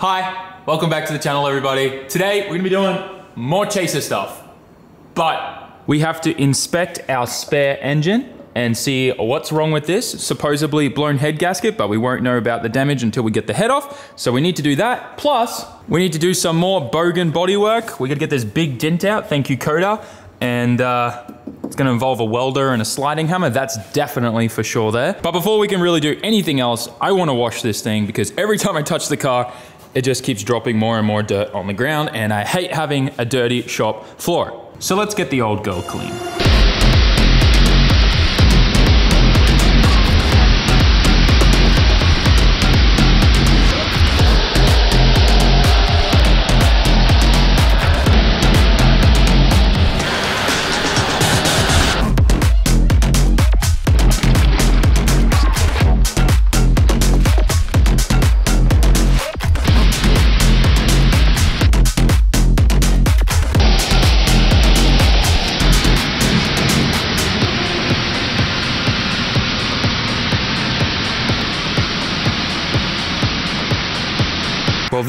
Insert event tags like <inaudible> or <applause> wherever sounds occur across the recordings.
Hi, welcome back to the channel everybody. Today we're gonna be doing more chaser stuff, but we have to inspect our spare engine and see what's wrong with this supposedly blown head gasket, but we won't know about the damage until we get the head off. So we need to do that. Plus, we need to do some more Bogan bodywork. We gotta get this big dent out. Thank you, Coda. And uh, it's gonna involve a welder and a sliding hammer. That's definitely for sure there. But before we can really do anything else, I wanna wash this thing because every time I touch the car, it just keeps dropping more and more dirt on the ground and I hate having a dirty shop floor. So let's get the old girl clean.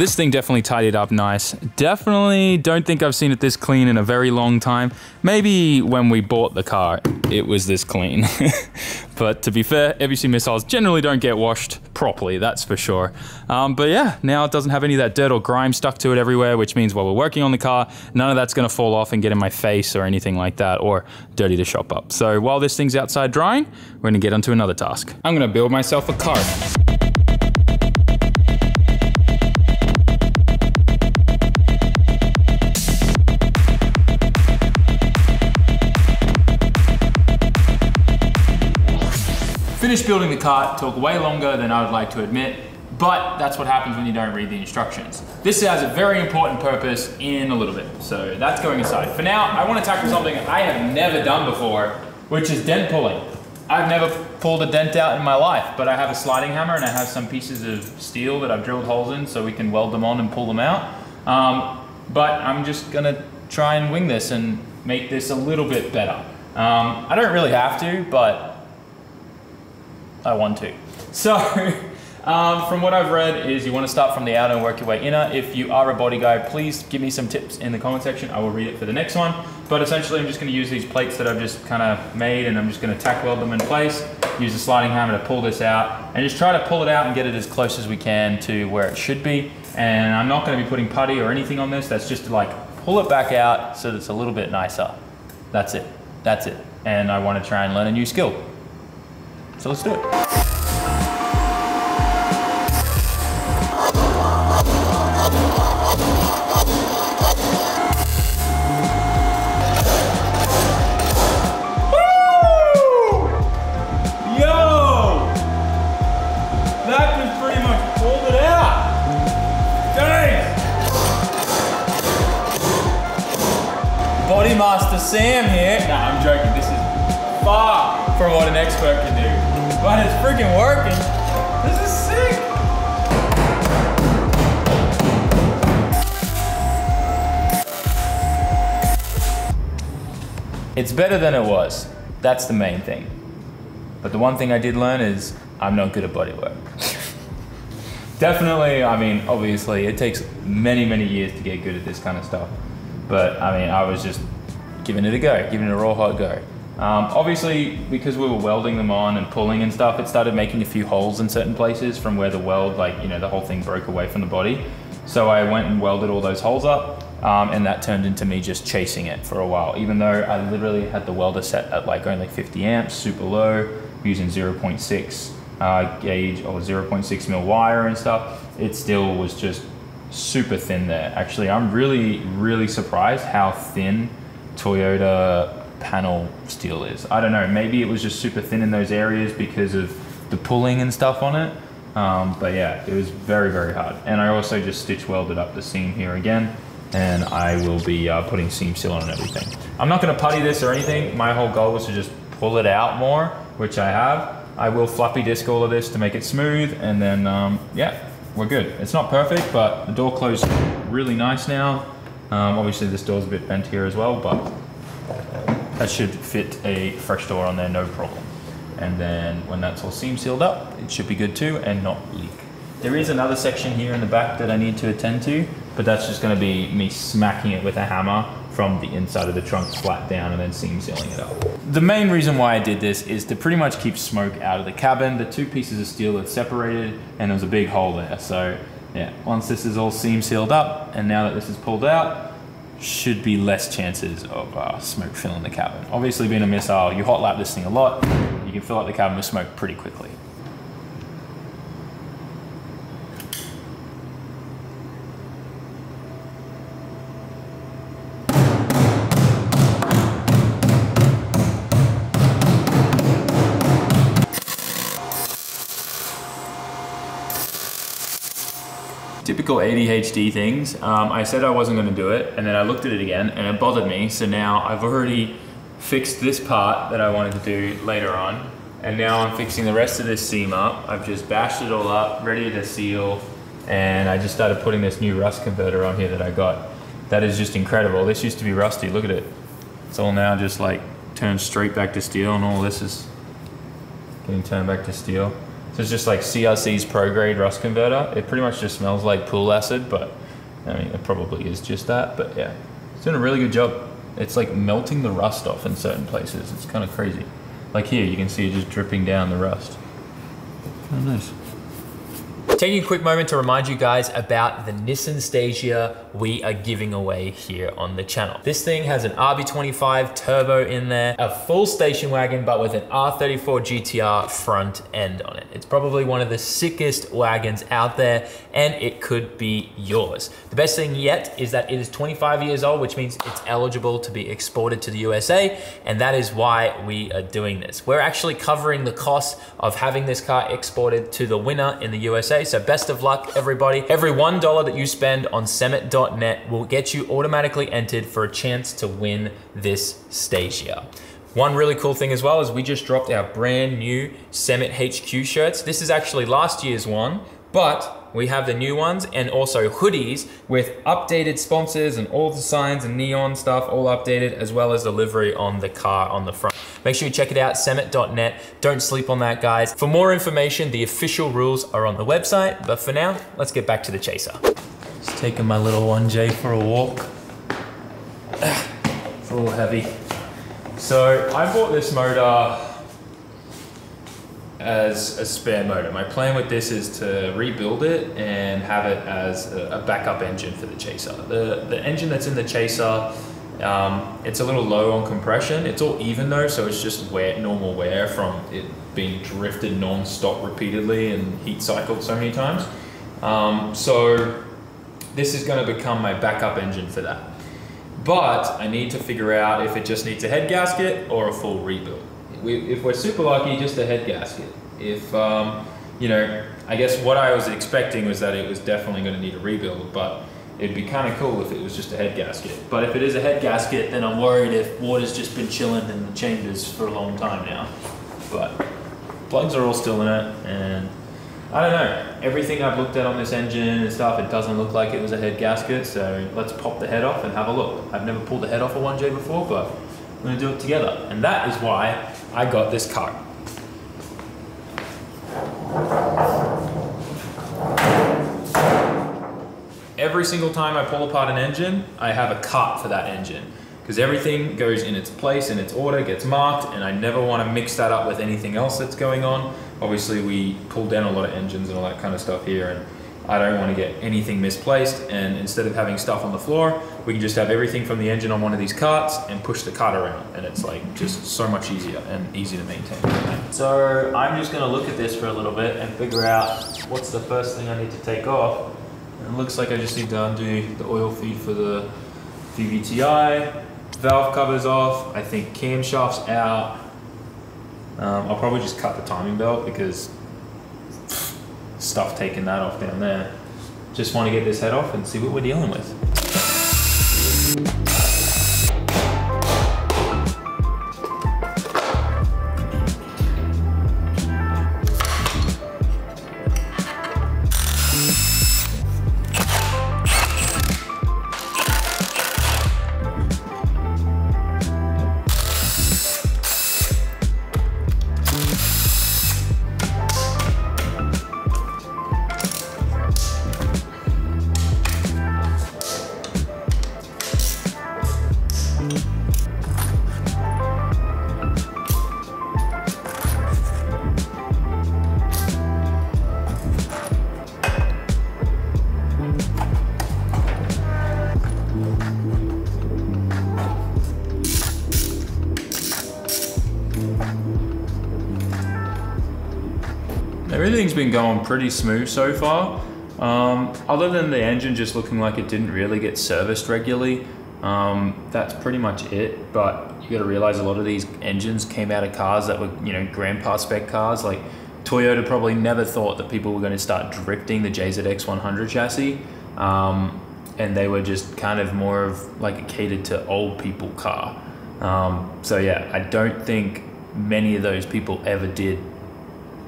This thing definitely tidied up nice. Definitely don't think I've seen it this clean in a very long time. Maybe when we bought the car, it was this clean. <laughs> but to be fair, FUC missiles generally don't get washed properly, that's for sure. Um, but yeah, now it doesn't have any of that dirt or grime stuck to it everywhere, which means while we're working on the car, none of that's gonna fall off and get in my face or anything like that, or dirty the shop up. So while this thing's outside drying, we're gonna get onto another task. I'm gonna build myself a cart. Finished building the cart, took way longer than I would like to admit, but that's what happens when you don't read the instructions. This has a very important purpose in a little bit, so that's going aside. For now, I want to tackle something I have never done before, which is dent pulling. I've never pulled a dent out in my life, but I have a sliding hammer and I have some pieces of steel that I've drilled holes in so we can weld them on and pull them out. Um, but I'm just gonna try and wing this and make this a little bit better. Um, I don't really have to, but I want to. So, <laughs> um, from what I've read is you want to start from the outer and work your way inner. If you are a body guy, please give me some tips in the comment section. I will read it for the next one. But essentially, I'm just going to use these plates that I've just kind of made and I'm just going to tack weld them in place. Use a sliding hammer to pull this out and just try to pull it out and get it as close as we can to where it should be. And I'm not going to be putting putty or anything on this. That's just to like pull it back out so that it's a little bit nicer. That's it. That's it. And I want to try and learn a new skill. So let's do it. Woo! Yo! That just pretty much pulled it out. Dang! Body Master Sam here. Nah, I'm joking. This is far from what an expert can do. But it's freaking working. This is sick. It's better than it was. That's the main thing. But the one thing I did learn is I'm not good at bodywork. Definitely, I mean, obviously, it takes many, many years to get good at this kind of stuff. But I mean, I was just giving it a go, giving it a raw hot go. Um, obviously, because we were welding them on and pulling and stuff, it started making a few holes in certain places from where the weld, like, you know, the whole thing broke away from the body. So I went and welded all those holes up, um, and that turned into me just chasing it for a while, even though I literally had the welder set at like only 50 amps, super low, using 0.6 uh, gauge or 0.6 mil wire and stuff. It still was just super thin there. Actually, I'm really, really surprised how thin Toyota panel steel is. I don't know, maybe it was just super thin in those areas because of the pulling and stuff on it. Um, but yeah, it was very, very hard. And I also just stitch welded up the seam here again. And I will be uh, putting seam seal on everything. I'm not gonna putty this or anything. My whole goal was to just pull it out more, which I have. I will floppy disk all of this to make it smooth. And then, um, yeah, we're good. It's not perfect, but the door closed really nice now. Um, obviously this door's a bit bent here as well, but that should fit a fresh door on there, no problem. And then when that's all seam sealed up, it should be good too and not leak. There is another section here in the back that I need to attend to, but that's just gonna be me smacking it with a hammer from the inside of the trunk flat down and then seam sealing it up. The main reason why I did this is to pretty much keep smoke out of the cabin. The two pieces of steel are separated and there's a big hole there. So yeah, once this is all seam sealed up and now that this is pulled out, should be less chances of uh, smoke filling the cabin. Obviously being a missile, you hot lap this thing a lot, you can fill up the cabin with smoke pretty quickly. ADHD things. Um, I said I wasn't going to do it, and then I looked at it again, and it bothered me. So now I've already fixed this part that I wanted to do later on, and now I'm fixing the rest of this seam up. I've just bashed it all up, ready to seal, and I just started putting this new rust converter on here that I got. That is just incredible. This used to be rusty. Look at it. It's all now just like turned straight back to steel, and all this is getting turned back to steel. So it's just like CRC's pro grade rust converter. It pretty much just smells like pool acid, but I mean, it probably is just that. But yeah, it's doing a really good job. It's like melting the rust off in certain places. It's kind of crazy. Like here, you can see it just dripping down the rust. Kind of nice. Taking a quick moment to remind you guys about the Nissan Stagea we are giving away here on the channel. This thing has an RB25 turbo in there, a full station wagon, but with an R34 GTR front end on it. It's probably one of the sickest wagons out there, and it could be yours. The best thing yet is that it is 25 years old, which means it's eligible to be exported to the USA, and that is why we are doing this. We're actually covering the cost of having this car exported to the winner in the USA, so best of luck, everybody. Every $1 that you spend on Sammit.net will get you automatically entered for a chance to win this Stagea. One really cool thing as well is we just dropped our brand new Semet HQ shirts. This is actually last year's one, but we have the new ones and also hoodies with updated sponsors and all the signs and neon stuff all updated as well as the livery on the car on the front. Make sure you check it out, sammit.net. Don't sleep on that, guys. For more information, the official rules are on the website. But for now, let's get back to the chaser. Just taking my little 1J for a walk. It's a little heavy. So I bought this motor as a spare motor. My plan with this is to rebuild it and have it as a backup engine for the Chaser. The, the engine that's in the Chaser, um, it's a little low on compression. It's all even though, so it's just wear, normal wear from it being drifted non-stop repeatedly and heat cycled so many times. Um, so this is going to become my backup engine for that. But I need to figure out if it just needs a head gasket or a full rebuild we, if we're super lucky, just a head gasket. If, um, you know, I guess what I was expecting was that it was definitely going to need a rebuild, but it'd be kind of cool if it was just a head gasket. But if it is a head gasket, then I'm worried if water's just been chilling in the chambers for a long time now. But plugs are all still in it, and I don't know. Everything I've looked at on this engine and stuff, it doesn't look like it was a head gasket, so let's pop the head off and have a look. I've never pulled the head off a 1J before, but we're gonna do it together. And that is why I got this car. Every single time I pull apart an engine, I have a cut for that engine because everything goes in its place, in its order, gets marked, and I never want to mix that up with anything else that's going on. Obviously, we pull down a lot of engines and all that kind of stuff here, and I don't want to get anything misplaced and instead of having stuff on the floor, we can just have everything from the engine on one of these carts and push the cart around and it's like just so much easier and easy to maintain. So I'm just going to look at this for a little bit and figure out what's the first thing I need to take off. And it looks like I just need to undo the oil feed for the VVTi, valve covers off, I think camshaft's out. Um, I'll probably just cut the timing belt because stuff taking that off down there. Just want to get this head off and see what we're dealing with. Everything's been going pretty smooth so far. Um, other than the engine just looking like it didn't really get serviced regularly, um, that's pretty much it. But you got to realize a lot of these engines came out of cars that were, you know, grandpa spec cars. Like Toyota probably never thought that people were going to start drifting the JZX 100 chassis. Um, and they were just kind of more of like a catered to old people car. Um, so yeah, I don't think many of those people ever did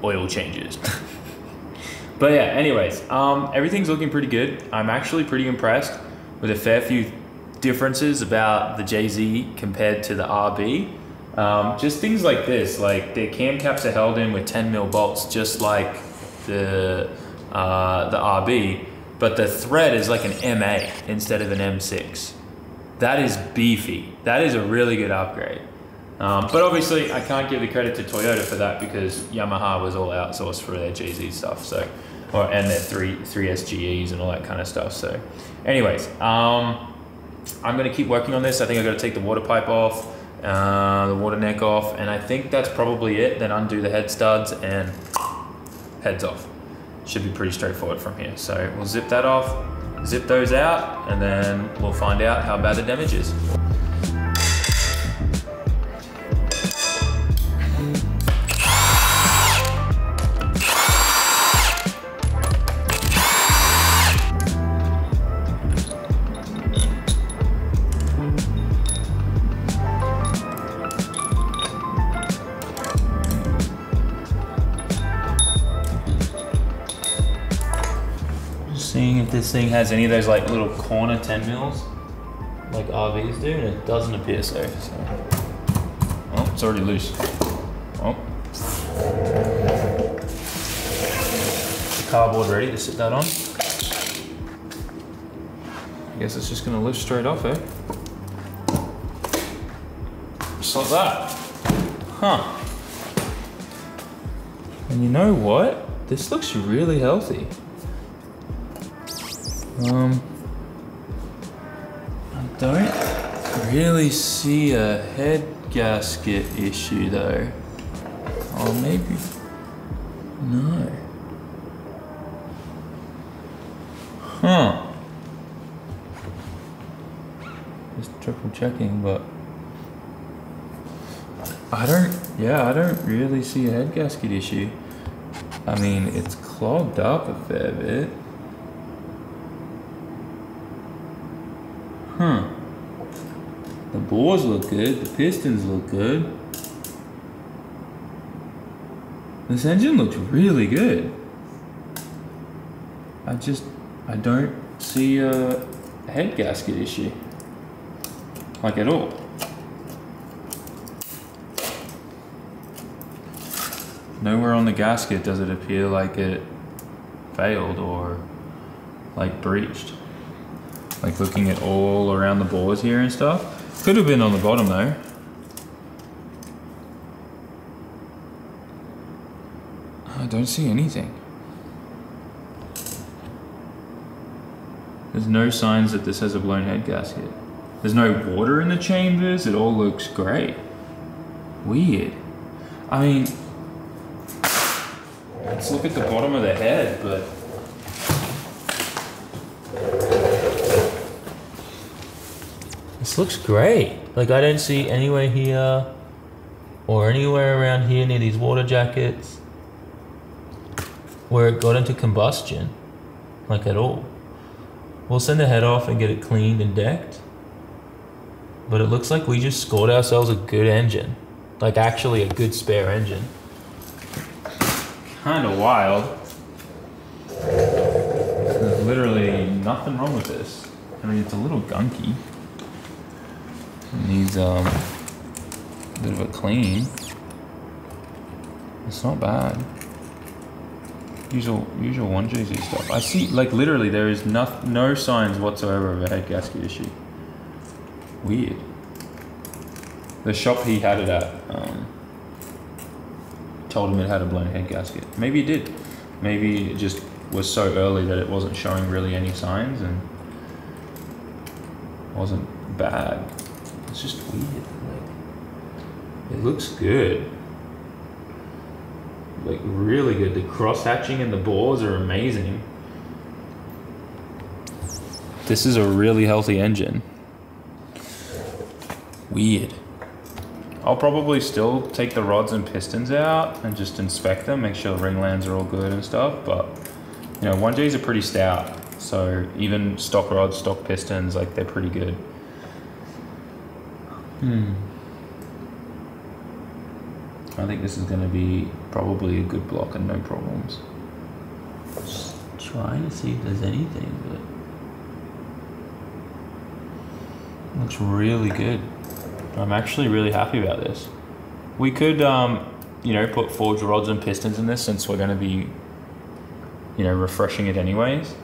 oil changes. <laughs> but yeah, anyways, um, everything's looking pretty good. I'm actually pretty impressed with a fair few differences about the JZ compared to the RB. Um, just things like this, like the cam caps are held in with 10 mil bolts, just like the uh, the RB, but the thread is like an M8 instead of an M6. That is beefy. That is a really good upgrade. Um, but obviously, I can't give the credit to Toyota for that because Yamaha was all outsourced for their JZ stuff. So, or and their three three SGEs and all that kind of stuff. So, anyways, um, I'm gonna keep working on this. I think I've got to take the water pipe off, uh, the water neck off, and I think that's probably it. Then undo the head studs and heads off. Should be pretty straightforward from here. So we'll zip that off, zip those out, and then we'll find out how bad the damage is. Thing has any of those like little corner 10 mils like RBs do, and it doesn't appear so. so. Oh, it's already loose. Oh. The cardboard ready to sit that on. I guess it's just gonna lift straight off, eh? Just like that. Huh. And you know what? This looks really healthy. Um, I don't really see a head gasket issue though. Or maybe, no. Huh. Just triple checking, but I don't, yeah, I don't really see a head gasket issue. I mean, it's clogged up a fair bit. Huh. The bores look good, the pistons look good. This engine looks really good. I just, I don't see a head gasket issue. Like at all. Nowhere on the gasket does it appear like it failed or like breached. Like looking at all around the bores here and stuff. Could have been on the bottom though. I don't see anything. There's no signs that this has a blown head gasket. There's no water in the chambers. It all looks great. Weird. I mean, let's look at the bottom of the head, but Looks great. Like I don't see anywhere here or anywhere around here near these water jackets where it got into combustion. Like at all. We'll send the head off and get it cleaned and decked. But it looks like we just scored ourselves a good engine. Like actually a good spare engine. kind of wild. There's literally nothing wrong with this. I mean, it's a little gunky. Needs um, a bit of a clean. It's not bad. Usual, usual one JZ stuff. I see, like literally, there is no, no signs whatsoever of a head gasket issue. Weird. The shop he had it at um, told him it had a blown head gasket. Maybe it did. Maybe it just was so early that it wasn't showing really any signs and wasn't bad. It's just weird. Like, it looks good. like really good. The cross hatching and the bores are amazing. This is a really healthy engine. Weird. I'll probably still take the rods and pistons out and just inspect them, make sure the ring lands are all good and stuff. But you know, 1Js are pretty stout, so even stock rods, stock pistons, like they're pretty good. Hmm. I think this is going to be probably a good block and no problems. Just trying to see if there's anything, but looks really good. I'm actually really happy about this. We could, um, you know, put forged rods and pistons in this since we're going to be, you know, refreshing it anyways.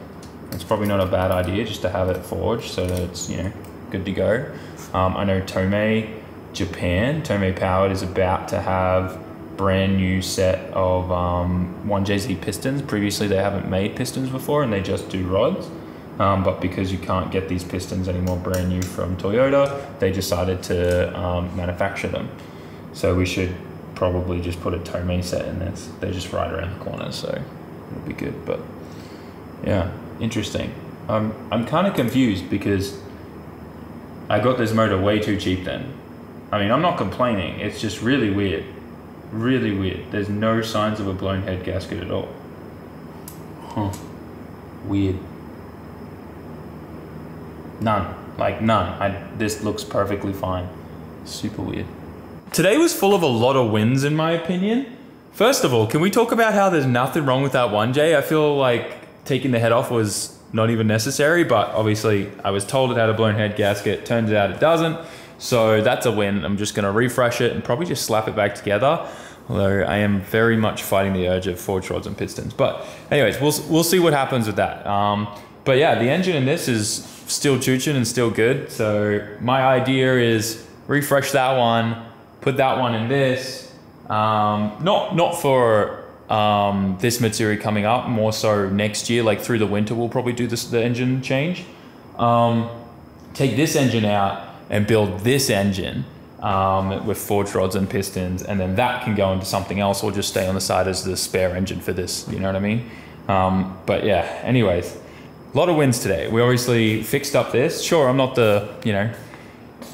It's probably not a bad idea just to have it forged so that it's, you know, good to go. Um, I know Tomei Japan, Tomei Powered is about to have brand new set of um, 1JZ pistons. Previously, they haven't made pistons before and they just do rods. Um, but because you can't get these pistons anymore brand new from Toyota, they decided to um, manufacture them. So we should probably just put a Tomei set in this. They're just right around the corner, so it'll be good. But yeah, interesting. I'm, I'm kind of confused because I got this motor way too cheap then. I mean, I'm not complaining. It's just really weird. Really weird. There's no signs of a blown head gasket at all. Huh. Weird. None. Like none. I, this looks perfectly fine. Super weird. Today was full of a lot of wins in my opinion. First of all, can we talk about how there's nothing wrong with that 1J? I feel like taking the head off was not even necessary, but obviously I was told it had a blown head gasket. Turns out it doesn't. So that's a win. I'm just gonna refresh it and probably just slap it back together. Although I am very much fighting the urge of forged rods and pistons. But anyways, we'll, we'll see what happens with that. Um, but yeah, the engine in this is still chuching and still good. So my idea is refresh that one, put that one in this. Um, not not for um, this material coming up, more so next year, like through the winter, we'll probably do this the engine change. Um, take this engine out and build this engine um, with forged rods and pistons, and then that can go into something else or just stay on the side as the spare engine for this. You know what I mean? Um, but yeah, anyways, a lot of wins today. We obviously fixed up this. Sure, I'm not the, you know,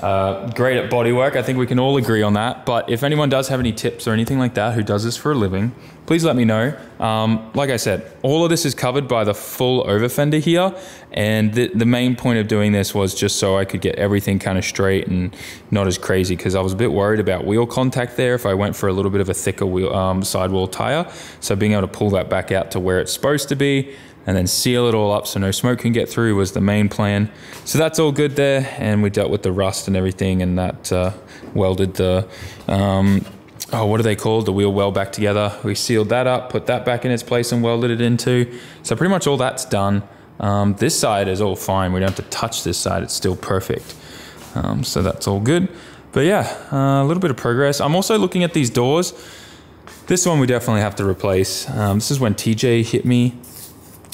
uh, great at bodywork. I think we can all agree on that. But if anyone does have any tips or anything like that who does this for a living, please let me know. Um, like I said, all of this is covered by the full over fender here. And the, the main point of doing this was just so I could get everything kind of straight and not as crazy because I was a bit worried about wheel contact there if I went for a little bit of a thicker wheel, um, sidewall tire. So being able to pull that back out to where it's supposed to be and then seal it all up so no smoke can get through was the main plan. So that's all good there, and we dealt with the rust and everything, and that uh, welded the, um, oh, what are they called? The wheel well back together. We sealed that up, put that back in its place, and welded it into. So pretty much all that's done. Um, this side is all fine. We don't have to touch this side. It's still perfect. Um, so that's all good. But yeah, uh, a little bit of progress. I'm also looking at these doors. This one we definitely have to replace. Um, this is when TJ hit me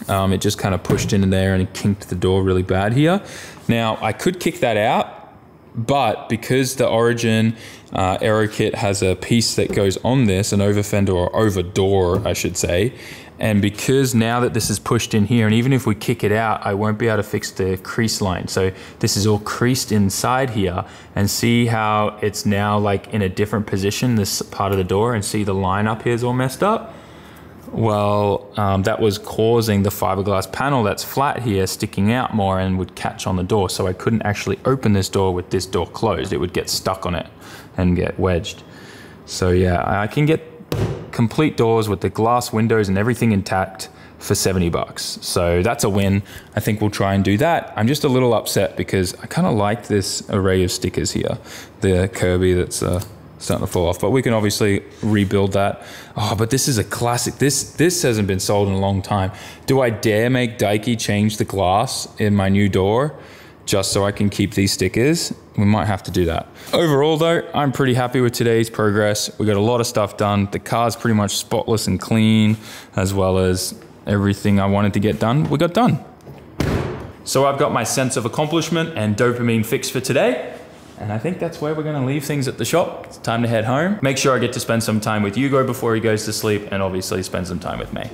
um, it just kind of pushed in there and kinked the door really bad here. Now, I could kick that out, but because the Origin uh, Aero Kit has a piece that goes on this, an over fender or over door, I should say, and because now that this is pushed in here, and even if we kick it out, I won't be able to fix the crease line. So this is all creased inside here and see how it's now like in a different position, this part of the door and see the line up here is all messed up. Well, um, that was causing the fiberglass panel that's flat here sticking out more and would catch on the door. So I couldn't actually open this door with this door closed. It would get stuck on it and get wedged. So yeah, I can get complete doors with the glass windows and everything intact for 70 bucks. So that's a win. I think we'll try and do that. I'm just a little upset because I kind of like this array of stickers here. The Kirby that's uh, starting to fall off. But we can obviously rebuild that. Oh, but this is a classic. This this hasn't been sold in a long time. Do I dare make Daiki change the glass in my new door just so I can keep these stickers? We might have to do that. Overall though, I'm pretty happy with today's progress. We got a lot of stuff done. The car's pretty much spotless and clean, as well as everything I wanted to get done, we got done. So I've got my sense of accomplishment and dopamine fix for today. And I think that's where we're gonna leave things at the shop. It's time to head home. Make sure I get to spend some time with Hugo before he goes to sleep and obviously spend some time with me.